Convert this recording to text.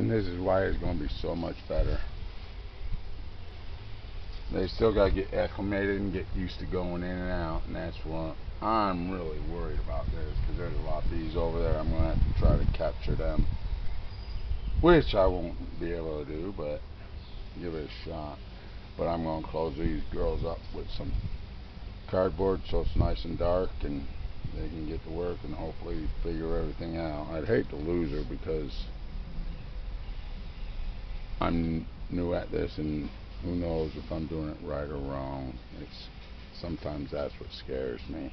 And this is why it's going to be so much better. They still got to get acclimated and get used to going in and out, and that's what I'm really worried about this, because there's a lot of bees over there. I'm going to have to try to capture them, which I won't be able to do, but give it a shot. But I'm going to close these girls up with some cardboard so it's nice and dark, and they can get to work and hopefully figure everything out. I'd hate to lose her because I'm new at this and who knows if I'm doing it right or wrong. It's sometimes that's what scares me.